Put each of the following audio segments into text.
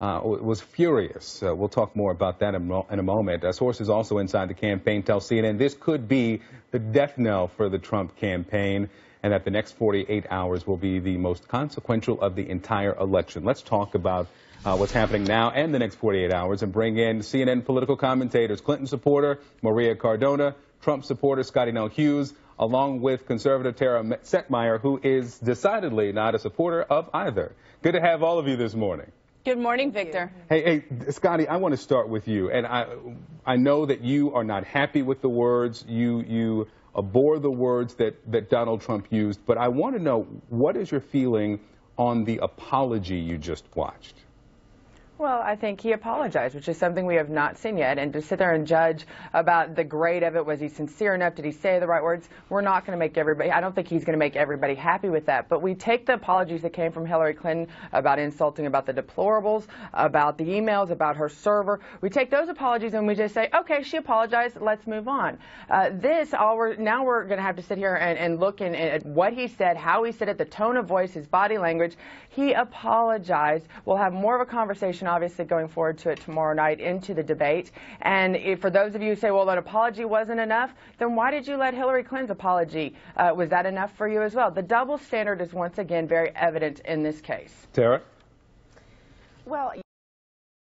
uh, was furious. Uh, we'll talk more about that in, in a moment. Uh, sources also inside the campaign tell CNN this could be the death knell for the Trump campaign and that the next 48 hours will be the most consequential of the entire election. Let's talk about uh, what's happening now and the next 48 hours and bring in CNN political commentators, Clinton supporter Maria Cardona, Trump supporter Scottie Nell Hughes, along with conservative Tara Setmayer, who is decidedly not a supporter of either. Good to have all of you this morning. Good morning, Victor. Hey, hey, Scottie, I want to start with you, and I, I know that you are not happy with the words. You, you abhor the words that, that Donald Trump used, but I want to know what is your feeling on the apology you just watched? Well, I think he apologized, which is something we have not seen yet. And to sit there and judge about the grade of it, was he sincere enough? Did he say the right words? We're not going to make everybody, I don't think he's going to make everybody happy with that. But we take the apologies that came from Hillary Clinton about insulting about the deplorables, about the emails, about her server. We take those apologies and we just say, okay, she apologized, let's move on. Uh, this, all we're, now we're going to have to sit here and, and look in, at what he said, how he said it, the tone of voice, his body language. He apologized. We'll have more of a conversation obviously going forward to it tomorrow night into the debate. And if, for those of you who say, well, an apology wasn't enough, then why did you let Hillary Clinton's apology? Uh, was that enough for you as well? The double standard is once again very evident in this case. Tara? Well,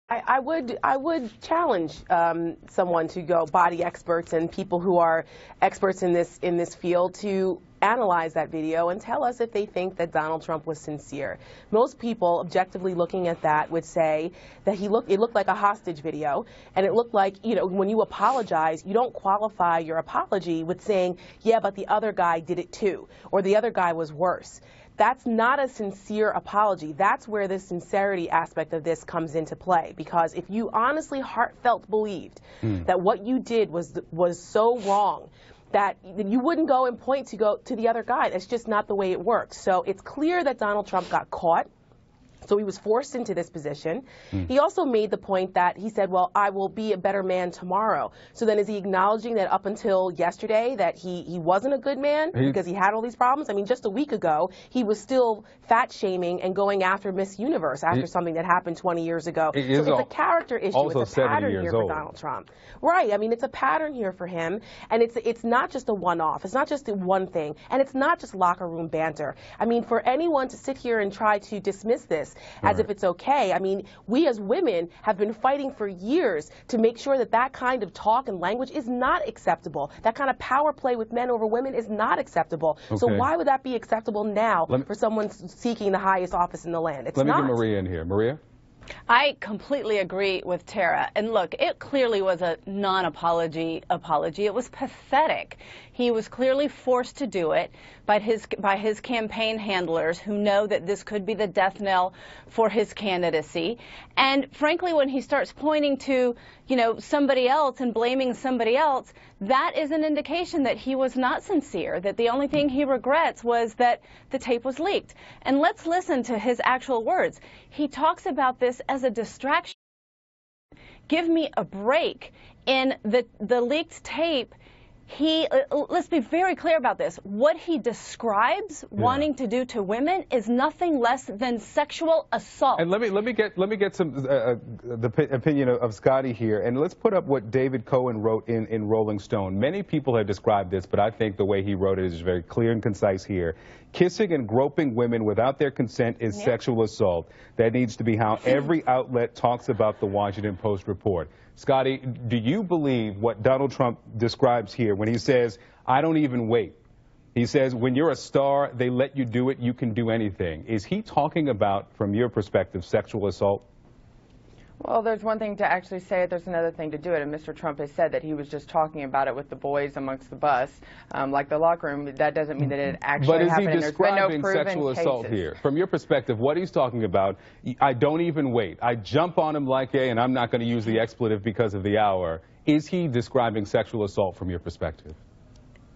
I, I, would I would challenge um, someone to go body experts and people who are experts in this in this field to analyze that video and tell us if they think that Donald Trump was sincere. Most people objectively looking at that would say that he looked it looked like a hostage video and it looked like, you know, when you apologize, you don't qualify your apology with saying, "Yeah, but the other guy did it too," or the other guy was worse. That's not a sincere apology. That's where the sincerity aspect of this comes into play. Because if you honestly, heartfelt believed mm. that what you did was was so wrong, that you wouldn't go and point to go to the other guy. That's just not the way it works. So it's clear that Donald Trump got caught. So he was forced into this position. Mm. He also made the point that he said, well, I will be a better man tomorrow. So then is he acknowledging that up until yesterday that he, he wasn't a good man he, because he had all these problems? I mean, just a week ago, he was still fat shaming and going after Miss Universe after he, something that happened 20 years ago. so it's a character issue. It's a pattern here old. for Donald Trump. Right. I mean, it's a pattern here for him. And it's, it's not just a one-off. It's not just one thing. And it's not just locker room banter. I mean, for anyone to sit here and try to dismiss this right. as if it's okay. I mean, we as women have been fighting for years to make sure that that kind of talk and language is not acceptable. That kind of power play with men over women is not acceptable. Okay. So why would that be acceptable now me, for someone seeking the highest office in the land? It's let not. me get Maria in here. Maria? I completely agree with Tara. And look, it clearly was a non-apology apology. It was pathetic. He was clearly forced to do it by his by his campaign handlers who know that this could be the death knell for his candidacy. And frankly, when he starts pointing to, you know, somebody else and blaming somebody else, that is an indication that he was not sincere, that the only thing he regrets was that the tape was leaked. And let's listen to his actual words. He talks about this as a distraction. Give me a break. In the, the leaked tape, he uh, uh, let's be very clear about this. What he describes yeah. wanting to do to women is nothing less than sexual assault. And let me let me get let me get some uh, uh the opinion of, of scottie here and let's put up what david cohen wrote in in rolling stone. Many people have described this but i think the way he wrote it is very clear and concise here. Kissing and groping women without their consent is yeah. sexual assault. That needs to be how every outlet talks about the washington post report Scottie, do you believe what Donald Trump describes here when he says, I don't even wait? He says, when you're a star, they let you do it, you can do anything. Is he talking about, from your perspective, sexual assault? Well, there's one thing to actually say it. There's another thing to do it. And Mr. Trump has said that he was just talking about it with the boys amongst the bus, um, like the locker room. That doesn't mean that it actually happened. But is he describing no sexual cases. assault here? From your perspective, what he's talking about, I don't even wait. I jump on him like a, and I'm not going to use the expletive because of the hour. Is he describing sexual assault from your perspective?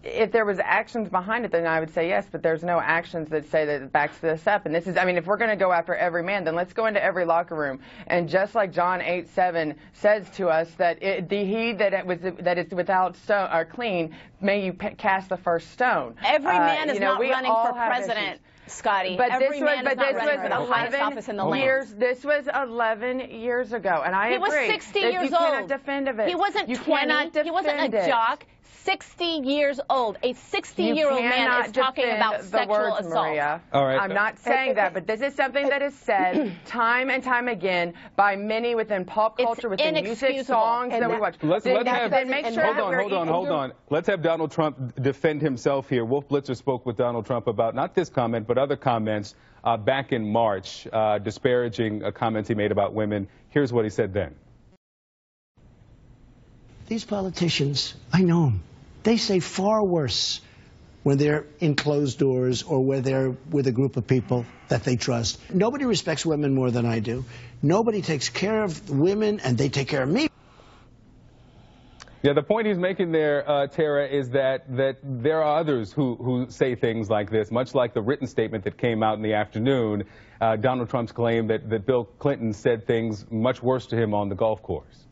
If there was actions behind it, then I would say yes, but there's no actions that say that it backs this up. And this is, I mean, if we're going to go after every man, then let's go into every locker room. And just like John 8, 7 says to us that it, the he that it was that is without stone or clean, may you cast the first stone. Every uh, man uh, is know, not running for president. Scottie. But Every this was, but this was for the highest office in the 11 land. years. This was 11 years ago, and I He agree. was 60 years you cannot old. defend of it. He wasn't you 20. He wasn't defend a it. jock. 60 years old. A 60 You year old man is talking about the sexual words, assault. Maria. All right. I'm not saying that, but this is something that is said time and time again by many within pop It's culture, within music, songs And that we watch. Let's, let's that- have, make sure hold on, hold on, hold on. Let's have Donald Trump defend himself here. Wolf Blitzer spoke with Donald Trump about not this comment, but other comments uh, back in March, uh, disparaging comments he made about women. Here's what he said then. These politicians, I know them. They say far worse when they're in closed doors or where they're with a group of people that they trust. Nobody respects women more than I do. Nobody takes care of women, and they take care of me. Yeah, the point he's making there, uh, Tara, is that, that there are others who, who say things like this, much like the written statement that came out in the afternoon. Uh, Donald Trump's claim that, that Bill Clinton said things much worse to him on the golf course.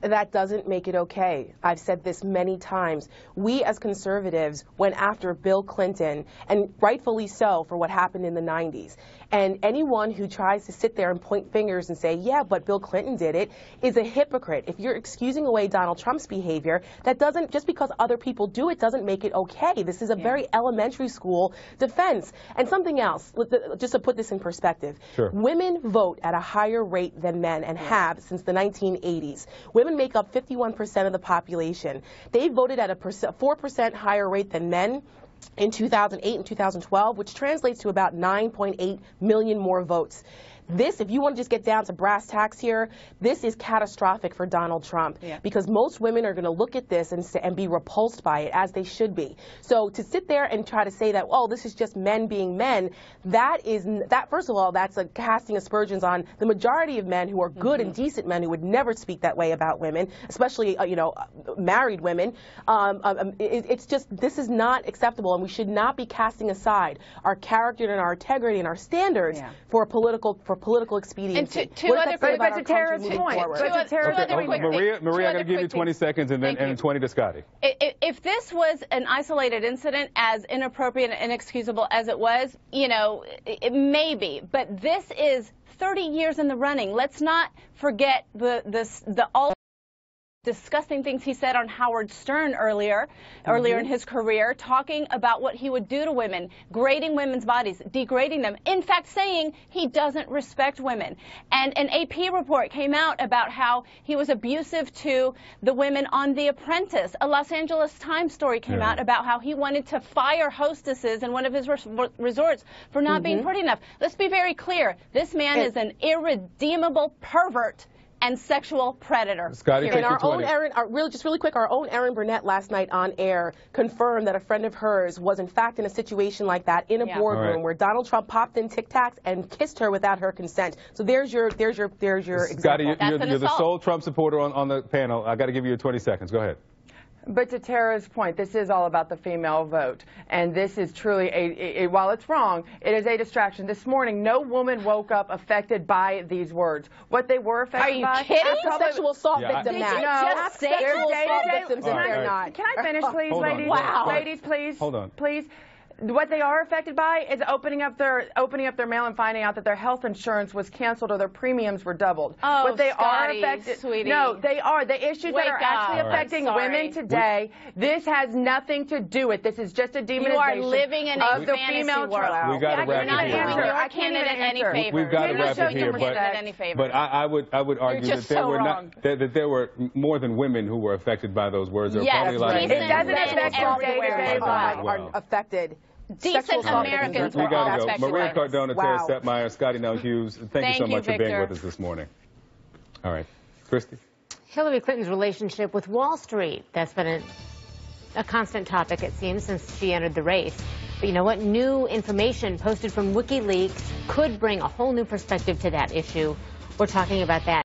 that doesn't make it okay. I've said this many times. We as conservatives went after Bill Clinton, and rightfully so, for what happened in the 90s. And anyone who tries to sit there and point fingers and say, yeah, but Bill Clinton did it, is a hypocrite. If you're excusing away Donald Trump's behavior, that doesn't, just because other people do it, doesn't make it okay. This is a very elementary school defense. And something else, just to put this in perspective. Sure. Women vote at a higher rate than men and have since the 1980s. Women make up 51% of the population. They voted at a 4% higher rate than men in 2008 and 2012, which translates to about 9.8 million more votes. This, if you want to just get down to brass tacks here, this is catastrophic for Donald Trump Yeah. because most women are going to look at this and, and be repulsed by it as they should be. So to sit there and try to say that, oh, this is just men being men, that is that. First of all, that's a casting aspersions on the majority of men who are good and decent men who would never speak that way about women, especially uh, you know uh, married women. Um, um, it, it's just this is not acceptable, and we should not be casting aside our character and our integrity and our standards Yeah. for political for political expediency. And two- two What other that say quick- about but to Tara's point, forward? but to Tara's Okay, quick oh, Maria. Maria, I'm going to give you 20 things. seconds and then and 20 to Scottie. I- i- If this was an isolated incident, as inappropriate and inexcusable as it was, you know, it may be. But this is 30 years in the running. Let's not forget the the the all disgusting things he said on Howard Stern earlier, earlier in mm-hmm. his career, talking about what he would do to women, grading women's bodies, degrading them. In fact, saying he doesn't respect women. And an AP report came out about how he was abusive to the women on The Apprentice. A Los Angeles Times story came Yeah. out about how he wanted to fire hostesses in one of his res- resorts for not being mm-hmm. pretty enough. Let's be very clear. This man is an irredeemable pervert and sexual predator. Scottie, Period. And our Take your own 20. Erin, our, really, just really quick, our own Erin Burnett last night on air confirmed that a friend of hers was in fact in a situation like that in a Yeah. boardroom All right. where Donald Trump popped in Tic Tacs and kissed her without her consent. So there's your, there's your, there's your Scottie, example. you're, That's you're, an you're the sole Trump supporter on, on the panel. I got to give you 20 seconds. Go ahead. But to Tara's point, this is all about the female vote. And this is truly, a, a, a- while it's wrong, it is a distraction. This morning, no woman woke up affected by these words. What they were affected by. Are you by. kidding? Ask a sexual assault Yeah, I- victim Did you No. just say sexual assault victims right, they're not. Can I finish, please, Hold on. ladies? Wow. Ladies, please. Hold on. Please. What they are affected by is opening up their opening up their mail and finding out that their health insurance was canceled or their premiums were doubled. Oh, what they Scottie, are affected. sweetie. No, they are the issues Wake that are up. actually All right. affecting sorry. women today. This has nothing to do with. This is just a demonization You are living in a of the fantasy female world. trial. We gotta wrap can't it here, answer. Your I can't even candidate any answer. favor. We've got to wrap it here, but, candidate any favor. but I, I would I would argue that there so were wrong. not that, that there were more than women who were affected by those words. There were Yes, probably a lot of decent It doesn't affect everywhere day-to-day as life. well. are, Wow. are affected. Decent Americans we were got all to go. Maria by this. Cardona, Tara Wow. Setmayer, Scottie Nell Hughes. Thank, you so you, much for being with us this morning. All right, Christi. Hillary Clinton's relationship with Wall Street. That's been a, a constant topic, it seems, since she entered the race. But you know what? New information posted from WikiLeaks could bring a whole new perspective to that issue. We're talking about that.